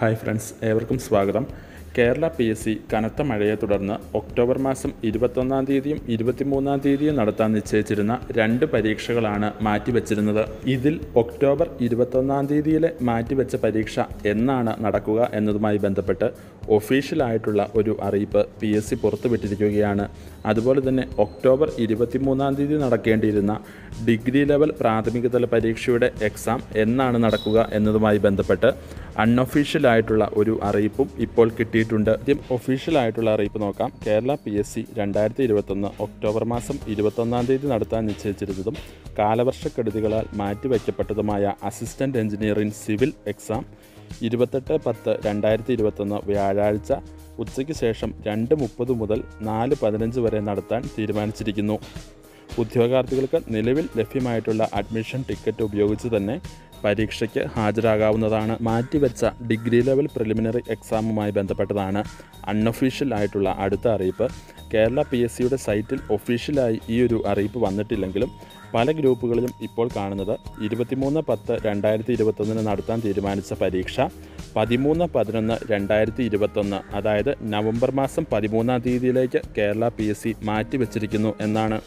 Hi friends ഏവർക്കും സ്വാഗതം. Kerala P S C കനത്ത മഴയെ തുടർന്ന് ഒക്ടോബർ മാസം ഇരുപത്തൊന്നാം തീയതിയും ഇരുപത്തിമൂന്നാം തീയതിയും നടത്താൻ നിശ്ചയിച്ചിരുന്ന രണ്ട് പരീക്ഷകളാണ് മാറ്റിവെച്ചിരുന്നത്. ഇതിൽ ഒക്ടോബർ ഇരുപത്തൊന്നാം തീയതിയിലെ മാറ്റിവെച്ച പരീക്ഷ എന്നാണ് നടക്കുക എന്നതുമായി ബന്ധപ്പെട്ട് ഒഫീഷ്യലായിട്ടുള്ള ഒരു അറിയിപ്പ് പി എസ് സി പുറത്തുവിട്ടിരിക്കുകയാണ്. അതുപോലെ തന്നെ ഒക്ടോബർ ഇരുപത്തിമൂന്നാം തീയതി നടക്കേണ്ടിയിരുന്ന ഡിഗ്രി ലെവൽ പ്രാഥമിക തല പരീക്ഷയുടെ എക്സാം എന്നാണ് നടക്കുക എന്നതുമായി ബന്ധപ്പെട്ട് അൺഒഫീഷ്യലായിട്ടുള്ള ഒരു അറിയിപ്പും ഇപ്പോൾ കിട്ടിയിട്ടുണ്ട്. ആദ്യം ഒഫീഷ്യലായിട്ടുള്ള അറിയിപ്പ് നോക്കാം. കേരള പി എസ് സി രണ്ടായിരത്തി ഇരുപത്തൊന്ന് ഒക്ടോബർ മാസം ഇരുപത്തൊന്നാം തീയതി നടത്താൻ നിശ്ചയിച്ചിരുന്നതും കാലവർഷക്കെടുതികളാൽ മാറ്റിവെക്കപ്പെട്ടതുമായ അസിസ്റ്റന്റ് എഞ്ചിനീയറിംഗ് സിവിൽ എക്സാം ഇരുപത്തെട്ട് പത്ത് രണ്ടായിരത്തി ഇരുപത്തൊന്ന് വ്യാഴാഴ്ച ഉച്ചയ്ക്ക് ശേഷം രണ്ട് മുപ്പത് മുതൽ നാല് പതിനഞ്ച് വരെ നടത്താൻ തീരുമാനിച്ചിരിക്കുന്നു. ഉദ്യോഗാർത്ഥികൾക്ക് നിലവിൽ ലഭ്യമായിട്ടുള്ള അഡ്മിഷൻ ടിക്കറ്റ് ഉപയോഗിച്ച് തന്നെ പരീക്ഷയ്ക്ക് ഹാജരാകാവുന്നതാണ്. മാറ്റിവെച്ച ഡിഗ്രി ലെവൽ പ്രിലിമിനറി എക്സാമുമായി ബന്ധപ്പെട്ടതാണ് അൺഒഫീഷ്യൽ ആയിട്ടുള്ള അടുത്ത അറിയിപ്പ്. കേരള പി എസ് സിയുടെ സൈറ്റിൽ ഒഫീഷ്യലായി ഈ ഒരു അറിയിപ്പ് വന്നിട്ടില്ലെങ്കിലും പല ഗ്രൂപ്പുകളിലും ഇപ്പോൾ കാണുന്നത് ഇരുപത്തിമൂന്ന് പത്ത് രണ്ടായിരത്തി ഇരുപത്തൊന്നിന് നടത്താൻ തീരുമാനിച്ച പരീക്ഷ പതിമൂന്ന് പതിനൊന്ന് രണ്ടായിരത്തി ഇരുപത്തൊന്ന് അതായത് നവംബർ മാസം പതിമൂന്നാം തീയതിയിലേക്ക് കേരള പി എസ് സി മാറ്റിവെച്ചിരിക്കുന്നു എന്നാണ്.